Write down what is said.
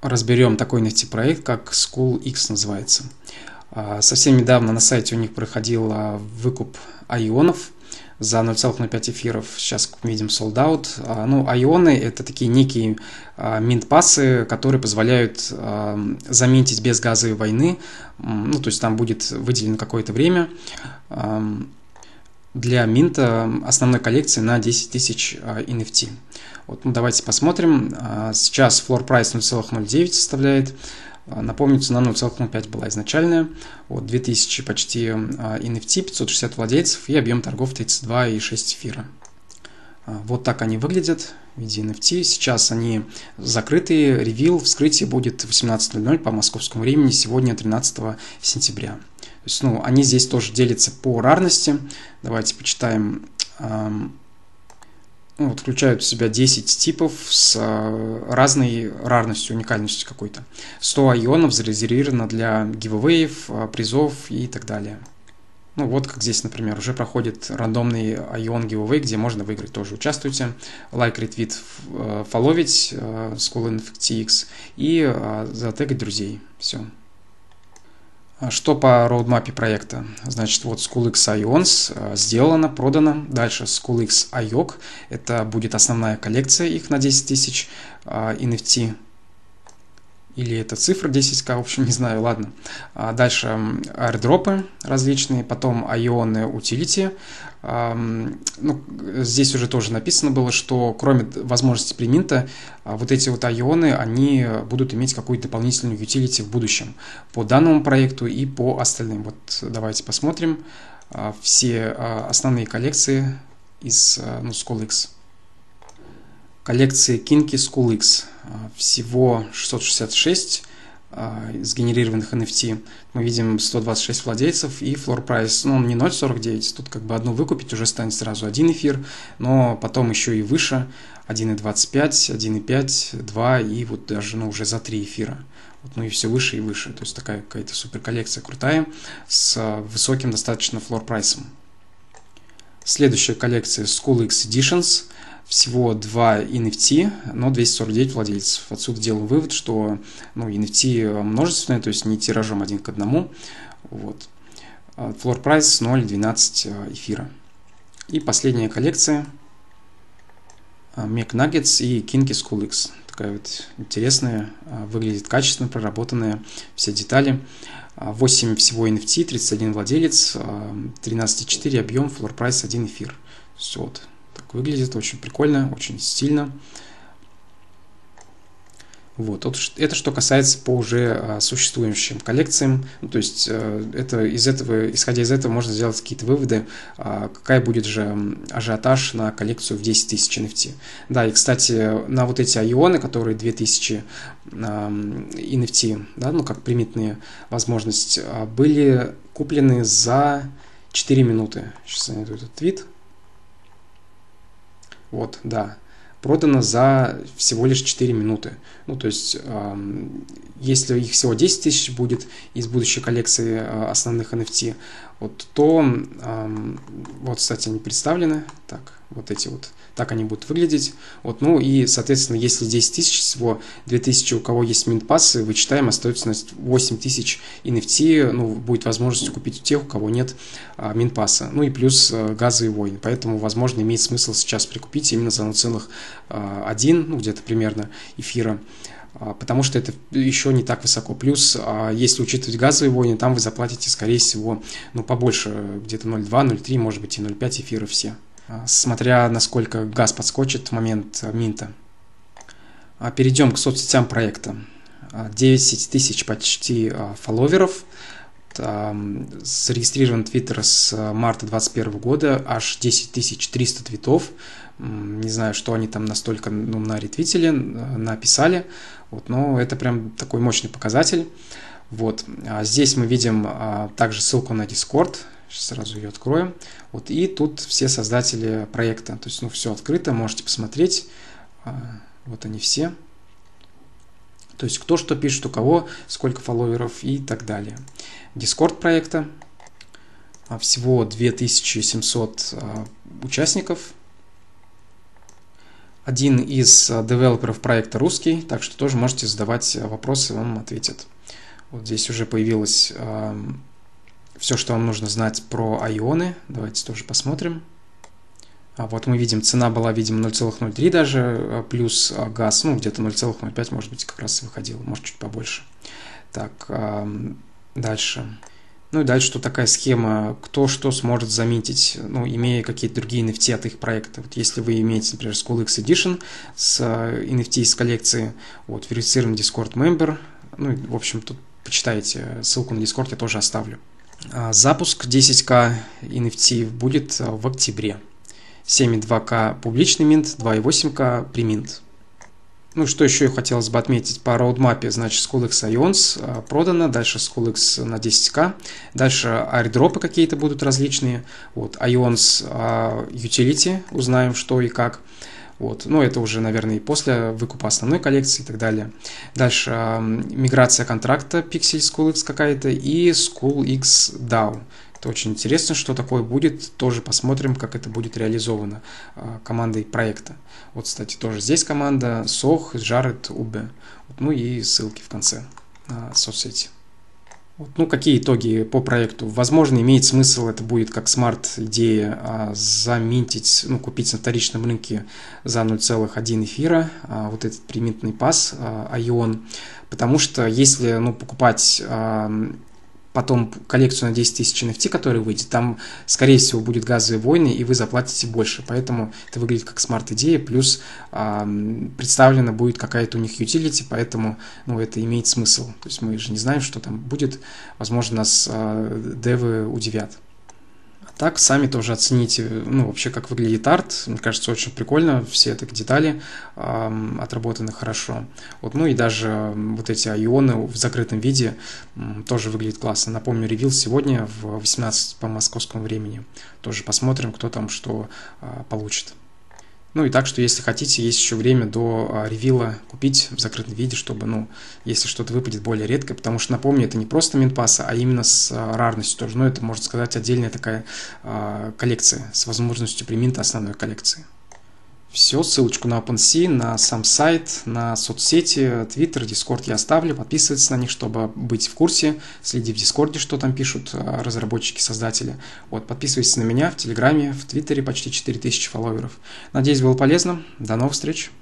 разберем такой NFT-проект, как X называется. А, совсем недавно на сайте у них проходил а, выкуп айонов за 0,05 эфиров. Сейчас, видим, sold out. А, ну, айоны – это такие некие минт-пассы, которые позволяют заминтить без газовой войны. Ну, то есть там будет выделено какое-то время для минта основной коллекции на 10 тысяч NFT. Вот, ну, давайте посмотрим. Сейчас floor price 0,09 составляет. Напомню, цена 0,5 была изначальная. Вот 2000 почти NFT, 560 владельцев и объем торгов 32,6 эфира. Вот так они выглядят в виде NFT. Сейчас они закрытые. Ревил, вскрытие будет 18.00 по московскому времени сегодня 13 сентября. То есть, ну, они здесь тоже делятся по рарности. Давайте почитаем ну, вот, включают в себя 10 типов с э, разной рарностью, уникальностью какой-то. 100 айонов зарезервировано для гивэвеев, э, призов и так далее. Ну вот как здесь, например, уже проходит рандомный айон giveaway, где можно выиграть тоже. Участвуйте, лайк, ретвит, э, фоловить School NFTX и затегать друзей. Все. А что по роудмапе проекта? Значит, вот SchoolX Ions э, сделано, продано. Дальше SchoolX IOC. Это будет основная коллекция их на 10 тысяч NFT или это цифра 10к, в общем, не знаю, ладно. А дальше airdropы различные, потом ионы утилити. Ну, здесь уже тоже написано было, что кроме возможности приминта, а, вот эти вот ионы, они будут иметь какую-то дополнительную утилити в будущем по данному проекту и по остальным. Вот давайте посмотрим а, все основные коллекции из ну, SchoolX коллекции Kinky School X. А, всего 666 а, сгенерированных NFT. Мы видим 126 владельцев и floor price, ну, он не 0.49, тут как бы одну выкупить уже станет сразу один эфир, но потом еще и выше 1.25, 1.5, 2 и вот даже ну, уже за 3 эфира. Вот, ну и все выше и выше. То есть такая какая-то супер коллекция крутая с высоким достаточно floor прайсом. Следующая коллекция School X Editions – всего два NFT, но 249 владельцев. Отсюда делаем вывод, что ну, NFT множественное, то есть не тиражом один к одному. Вот. Floor price 0.12 эфира. И последняя коллекция Mac Nuggets и Kinky School X. Такая вот интересная, выглядит качественно, проработанная, все детали. 8 всего NFT, 31 владелец, 13,4 объем, floor price 1 эфир. Все вот выглядит, очень прикольно, очень стильно. Вот, это что касается по уже а, существующим коллекциям. Ну, то есть э, это, из этого, исходя из этого можно сделать какие-то выводы, а, какая будет же ажиотаж на коллекцию в 10 тысяч NFT. Да, и, кстати, на вот эти айоны, которые 2000 NFT, да, ну, как примитные возможности, а, были куплены за 4 минуты. Сейчас я найду этот твит. Вот, да. Продано за всего лишь 4 минуты. Ну, то есть, э, если их всего 10 тысяч будет из будущей коллекции э, основных NFT, вот, то, э, вот, кстати, они представлены. Так, вот эти вот так они будут выглядеть. Вот, ну и, соответственно, если 10 тысяч всего, 2000 у кого есть минт-пассы, вычитаем, остается 8 тысяч NFT, ну, будет возможность купить у тех, у кого нет а, минт-пасса. Ну и плюс а, газовые войны. Поэтому, возможно, имеет смысл сейчас прикупить именно за 0,1, а, ну, где-то примерно эфира потому что это еще не так высоко. Плюс, если учитывать газовые войны, там вы заплатите, скорее всего, ну, побольше, где-то 0,2, 0,3, может быть, и 0,5 эфира все. А, смотря насколько газ подскочит в момент а, минта. А, перейдем к соцсетям проекта. 10 тысяч почти фолловеров. Зарегистрирован Твиттер с марта 2021 года, аж 10 300 твитов. Не знаю, что они там настолько ну, наретвитили, написали, вот, но это прям такой мощный показатель. Вот. Здесь мы видим также ссылку на Discord, Сейчас сразу ее откроем. Вот, и тут все создатели проекта. То есть, ну, все открыто, можете посмотреть. А, вот они все. То есть, кто что пишет, у кого, сколько фолловеров и так далее. Дискорд проекта. А, всего 2700 а, участников. Один из девелоперов проекта русский, так что тоже можете задавать вопросы, вам ответят. Вот здесь уже появилось э, все, что вам нужно знать про айоны. Давайте тоже посмотрим. А вот мы видим, цена была, видимо, 0,03 даже, а, плюс газ, ну, где-то 0,05, может быть, как раз выходил, может, чуть побольше. Так, дальше. Ну и дальше, что такая схема, кто что сможет заметить, ну, имея какие-то другие NFT от их проекта. Вот если вы имеете, например, School X Edition с NFT из коллекции, вот, верифицированный Discord member, ну, в общем, тут почитайте, ссылку на Discord я тоже оставлю. Запуск 10к NFT будет в октябре. 7,2К публичный минт, 2,8К преминт. Ну, что еще хотелось бы отметить по роудмапе, значит, SchoolX Ions а, продано, дальше SchoolX на 10к, дальше airdropы какие-то будут различные, вот, Ions uh, Utility, узнаем что и как, вот, ну, это уже, наверное, и после выкупа основной коллекции и так далее. Дальше uh, миграция контракта Pixel SchoolX какая-то и SchoolX DAO, это очень интересно, что такое будет. Тоже посмотрим, как это будет реализовано а, командой проекта. Вот, кстати, тоже здесь команда Сох, Жарет, Убе. Ну и ссылки в конце на соцсети. Вот, ну, какие итоги по проекту? Возможно, имеет смысл, это будет как смарт-идея, а, заминтить, ну, купить на вторичном рынке за 0,1 эфира а, вот этот примитный пас Ion, потому что если, ну, покупать потом коллекцию на 10 тысяч NFT, которая выйдет, там, скорее всего, будет газовые войны, и вы заплатите больше. Поэтому это выглядит как смарт-идея, плюс э, представлена будет какая-то у них utility, поэтому ну, это имеет смысл. То есть мы же не знаем, что там будет. Возможно, нас э, девы удивят. Так, сами тоже оцените, ну, вообще, как выглядит арт. Мне кажется, очень прикольно, все так детали э, отработаны хорошо. Вот, ну и даже вот эти айоны в закрытом виде э, тоже выглядит классно. Напомню, ревил сегодня в 18 по московскому времени. Тоже посмотрим, кто там что э, получит. Ну и так, что если хотите, есть еще время до а, ревила купить в закрытом виде, чтобы, ну, если что-то выпадет более редко, потому что, напомню, это не просто минпаса, а именно с а, рарностью тоже. Но это, можно сказать, отдельная такая а, коллекция с возможностью приминта основной коллекции. Все, ссылочку на OpenSea, на сам сайт, на соцсети, Twitter, Discord я оставлю. Подписывайтесь на них, чтобы быть в курсе. Следи в Дискорде, что там пишут а, разработчики, создатели. Вот, подписывайтесь на меня в Телеграме, в Твиттере почти 4000 фолловеров. Надеюсь, было полезно. До новых встреч!